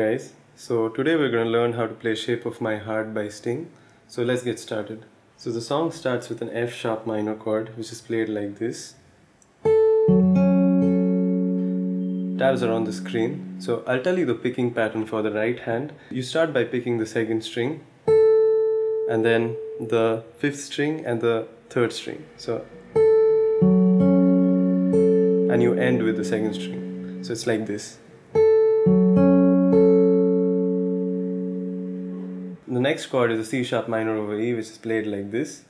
guys, so today we're going to learn how to play Shape of My Heart by Sting. So let's get started. So the song starts with an F sharp minor chord which is played like this. Tabs are on the screen. So I'll tell you the picking pattern for the right hand. You start by picking the second string and then the fifth string and the third string. So and you end with the second string. So it's like this. The next chord is a C sharp minor over E which is played like this.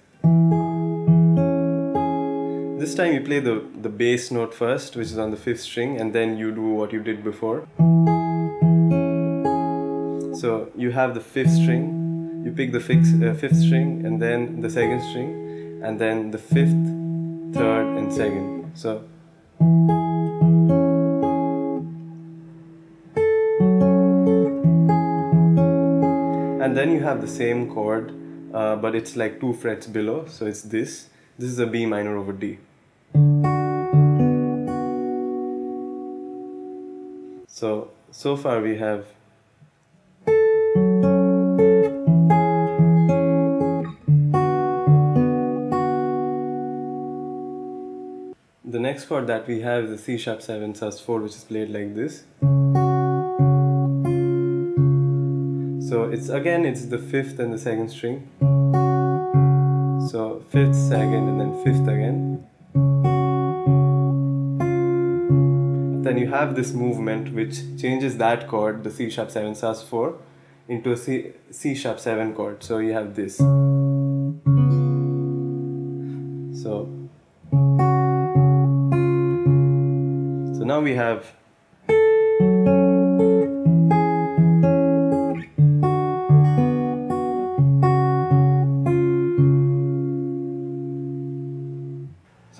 This time you play the, the bass note first which is on the fifth string and then you do what you did before. So you have the fifth string, you pick the fix, uh, fifth string and then the second string and then the fifth, third and second. So and then you have the same chord uh, but it's like two frets below. So it's this. This is a B minor over D. So so far we have the next chord that we have is the C sharp 7 sus4 which is played like this So it's again it's the fifth and the second string. So fifth, second, and then fifth again. Then you have this movement which changes that chord, the C sharp 7 sus 4, into a C, C sharp 7 chord. So you have this. So so now we have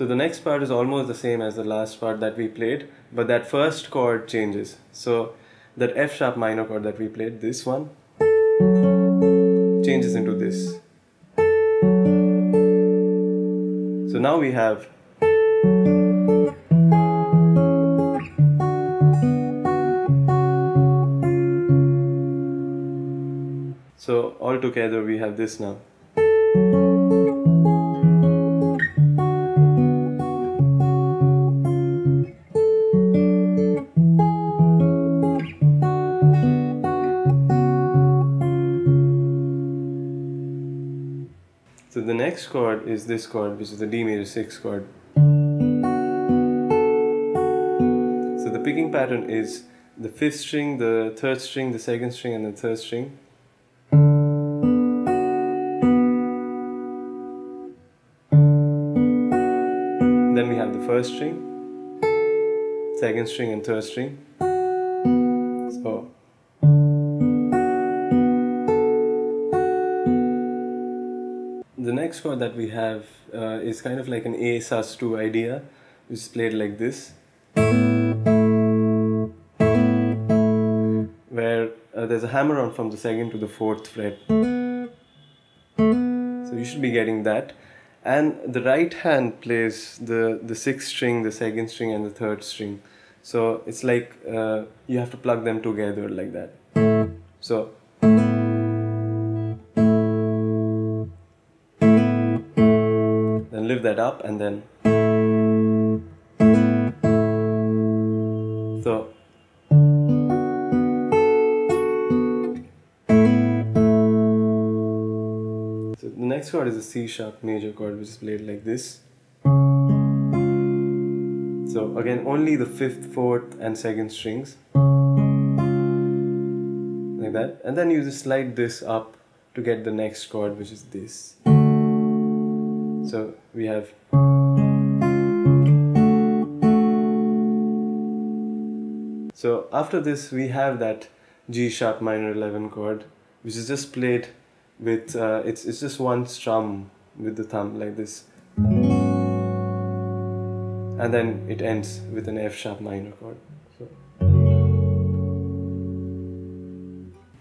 So the next part is almost the same as the last part that we played, but that first chord changes. So that F sharp minor chord that we played, this one, changes into this. So now we have So all together we have this now. Next chord is this chord, which is the D major 6 chord. So the picking pattern is the fifth string, the third string, the second string, and the third string. Then we have the first string, second string, and third string. Next chord that we have uh, is kind of like an A sus2 idea, which is played like this. Where uh, there's a hammer on from the second to the fourth fret. So you should be getting that. And the right hand plays the, the sixth string, the second string, and the third string. So it's like uh, you have to plug them together like that. So lift that up and then so so the next chord is a C sharp major chord which is played like this. So again only the fifth fourth and second strings. Like that. And then you just slide this up to get the next chord which is this so we have So after this we have that G sharp minor 11 chord which is just played with uh, it's it's just one strum with the thumb like this and then it ends with an F sharp minor chord. So,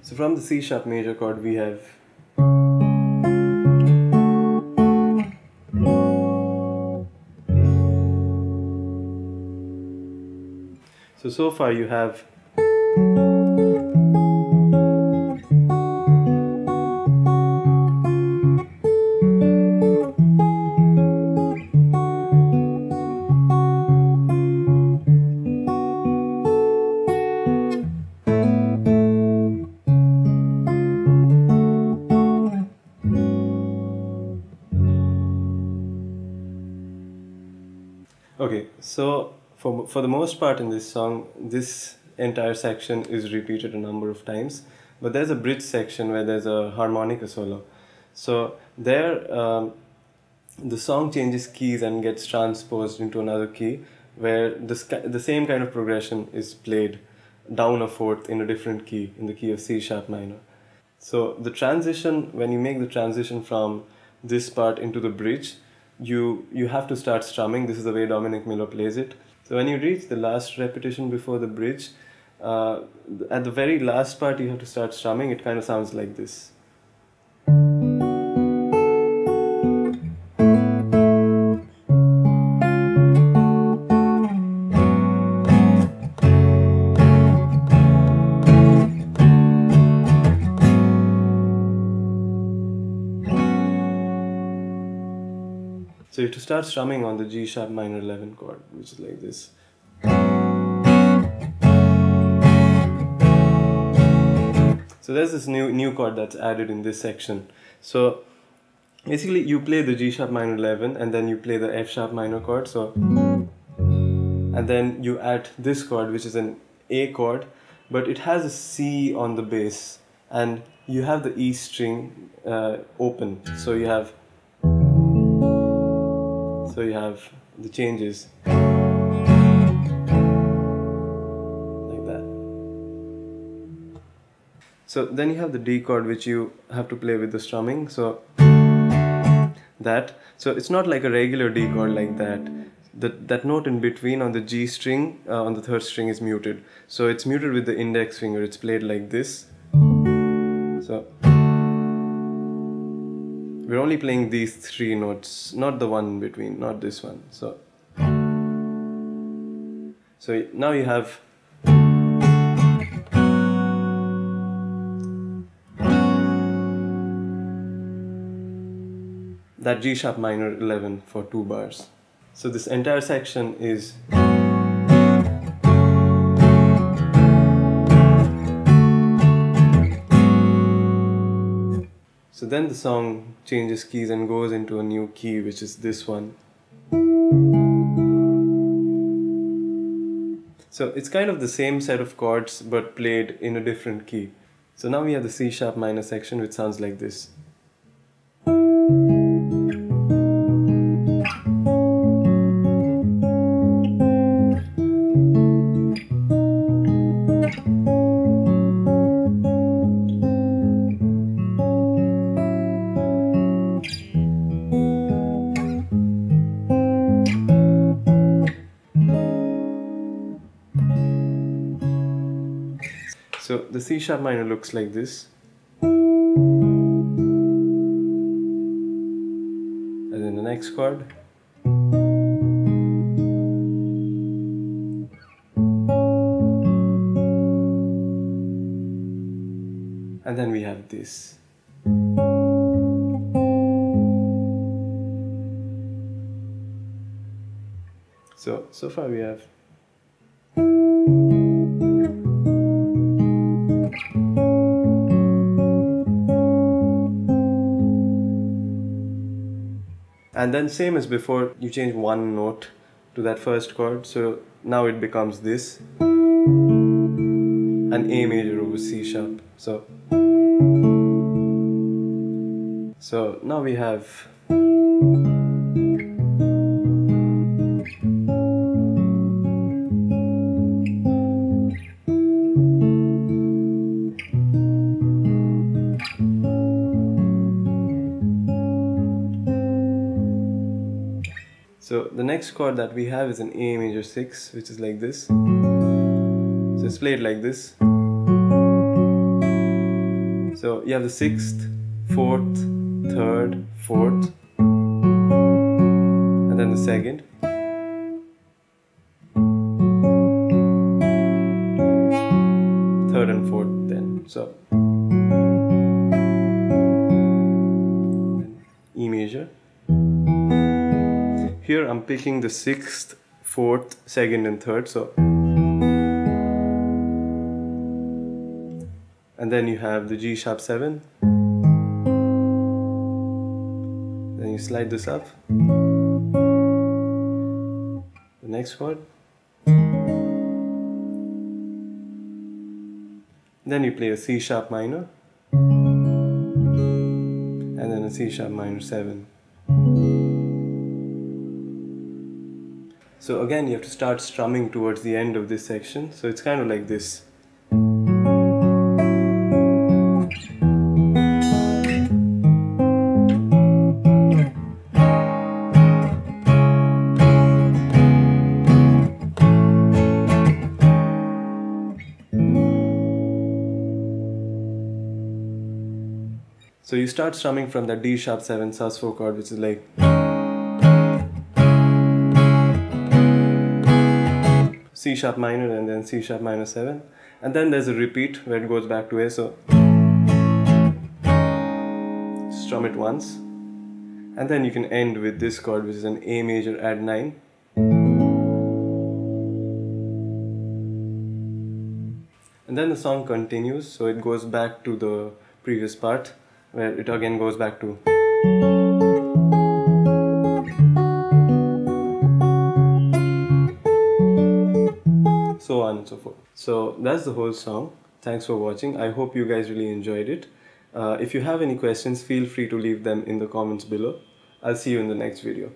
so from the C sharp major chord we have So, far you have Okay, so for for the most part in this song, this entire section is repeated a number of times, but there's a bridge section where there's a harmonica solo. So there, um, the song changes keys and gets transposed into another key, where the the same kind of progression is played down a fourth in a different key in the key of C sharp minor. So the transition when you make the transition from this part into the bridge, you you have to start strumming. This is the way Dominic Miller plays it. So when you reach the last repetition before the bridge, uh, at the very last part you have to start strumming. It kind of sounds like this. To start strumming on the G sharp minor 11 chord, which is like this. So there's this new new chord that's added in this section. So basically you play the G sharp minor 11 and then you play the F sharp minor chord. So and then you add this chord which is an A chord, but it has a C on the bass and you have the E string uh, open. So you have so you have the changes like that. So then you have the D chord which you have to play with the strumming. So that so it's not like a regular D chord like that. That that note in between on the G string uh, on the third string is muted. So it's muted with the index finger. It's played like this. So we're only playing these three notes, not the one in between, not this one. So, so now you have that G sharp minor 11 for two bars. So this entire section is So then the song changes keys and goes into a new key, which is this one. So it's kind of the same set of chords but played in a different key. So now we have the C sharp minor section, which sounds like this. So the C sharp minor looks like this. And then the next chord. And then we have this. So, so far we have and then same as before you change one note to that first chord. So now it becomes this. An A major over C sharp. So so now we have So the next chord that we have is an A major 6, which is like this. So it's played like this. So you have the 6th, 4th, 3rd, 4th, and then the 2nd. Third and fourth then. So Here I'm picking the sixth, fourth, second, and third. So, and then you have the G sharp seven. Then you slide this up. The next chord. Then you play a C sharp minor and then a C sharp minor 7. So again you have to start strumming towards the end of this section. So it's kind of like this. So you start strumming from the D sharp 7 sus4 chord which is like C sharp minor and then C sharp minor 7 and then there's a repeat where it goes back to A so strum it once. And then you can end with this chord which is an A major add 9 and then the song continues so it goes back to the previous part where it again goes back to and so forth. So that's the whole song. Thanks for watching. I hope you guys really enjoyed it. Uh, if you have any questions feel free to leave them in the comments below. I'll see you in the next video